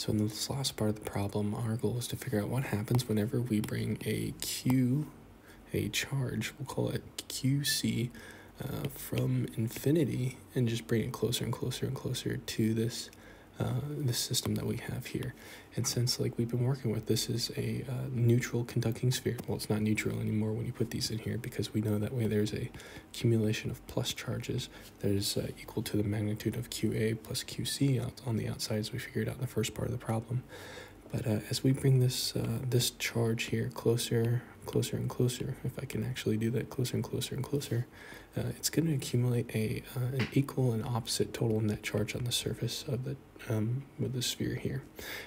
So in this last part of the problem, our goal is to figure out what happens whenever we bring a Q, a charge, we'll call it QC, uh, from infinity and just bring it closer and closer and closer to this uh, this system that we have here. And since like we've been working with, this is a uh, neutral conducting sphere. Well, it's not neutral anymore when you put these in here because we know that way there's a accumulation of plus charges that is uh, equal to the magnitude of QA plus QC on the outside as we figured out in the first part of the problem. But uh, as we bring this uh, this charge here closer, closer and closer, if I can actually do that closer and closer and closer, uh, it's going to accumulate a uh, an equal and opposite total net charge on the surface of the um, with the sphere here.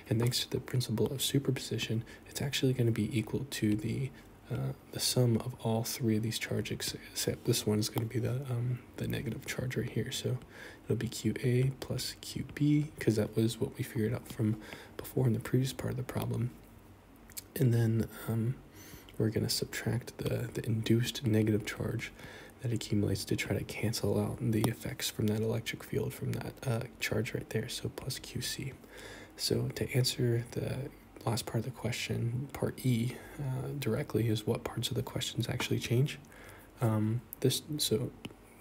And thanks to the principle of superposition, it's actually going to be equal to the uh, the sum of all three of these charges, except this one is going to be the um, the negative charge right here. So it'll be QA plus QB, because that was what we figured out from before in the previous part of the problem. And then um, we're going to subtract the, the induced negative charge that accumulates to try to cancel out the effects from that electric field from that uh, charge right there, so plus QC. So to answer the last part of the question, part E, uh, directly is what parts of the questions actually change. Um, this so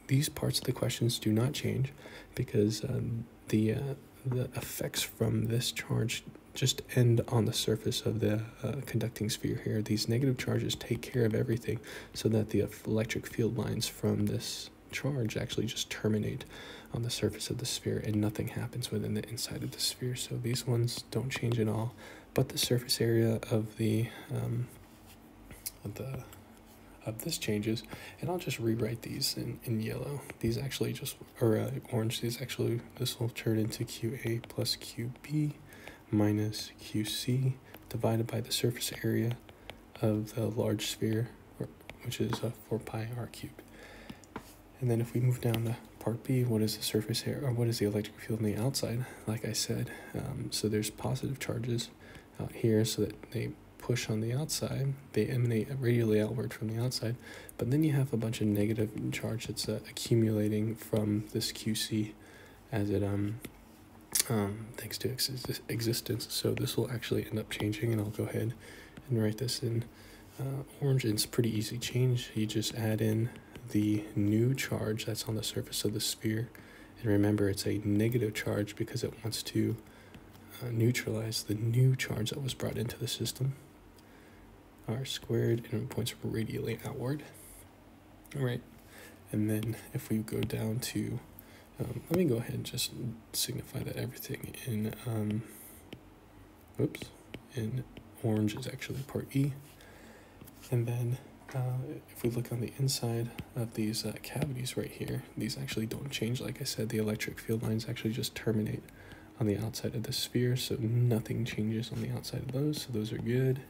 these parts of the questions do not change because um, the uh, the effects from this charge just end on the surface of the uh, conducting sphere here. These negative charges take care of everything so that the electric field lines from this charge actually just terminate on the surface of the sphere and nothing happens within the inside of the sphere. So these ones don't change at all, but the surface area of the um, of the of this changes and I'll just rewrite these in, in yellow these actually just or uh, orange these actually this will turn into QA plus QB minus QC divided by the surface area of the large sphere, which is a 4 pi r cubed. And then if we move down to part B, what is the surface area, or what is the electric field on the outside? Like I said, um, so there's positive charges out here so that they push on the outside, they emanate radially outward from the outside, but then you have a bunch of negative charge that's uh, accumulating from this QC as it um, um, thanks to ex existence. So this will actually end up changing, and I'll go ahead and write this in uh, orange. It's pretty easy change. You just add in the new charge that's on the surface of the sphere. And remember, it's a negative charge because it wants to uh, neutralize the new charge that was brought into the system. R squared, and it points radially outward. All right. And then if we go down to um, let me go ahead and just signify that everything in, um, oops, in orange is actually part E. And then uh, if we look on the inside of these uh, cavities right here, these actually don't change. Like I said, the electric field lines actually just terminate on the outside of the sphere, so nothing changes on the outside of those, so those are good.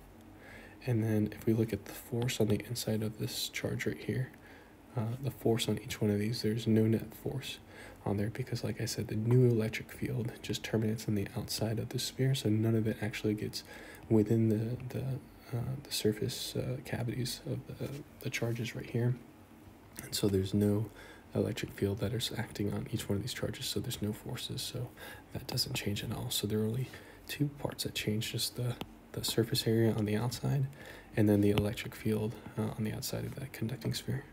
And then if we look at the force on the inside of this charge right here, uh, the force on each one of these, there's no net force on there because like I said, the new electric field just terminates on the outside of the sphere, so none of it actually gets within the, the, uh, the surface uh, cavities of the, the charges right here. And so there's no electric field that is acting on each one of these charges, so there's no forces, so that doesn't change at all. So there are only two parts that change, just the, the surface area on the outside and then the electric field uh, on the outside of that conducting sphere.